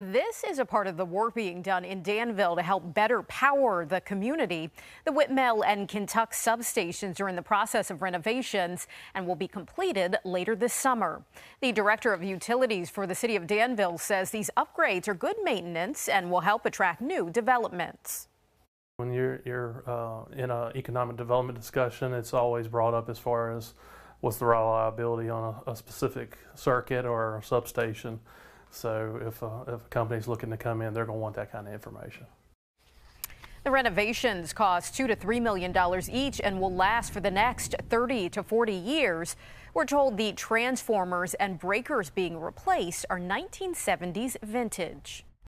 This is a part of the work being done in Danville to help better power the community. The Whitmell and Kentuck substations are in the process of renovations and will be completed later this summer. The director of utilities for the city of Danville says these upgrades are good maintenance and will help attract new developments. When you're, you're uh, in an economic development discussion, it's always brought up as far as what's the reliability on a, a specific circuit or substation. So if a, if a company's looking to come in, they're going to want that kind of information. The renovations cost two to three million dollars each and will last for the next 30 to 40 years. We're told the transformers and breakers being replaced are 1970s vintage.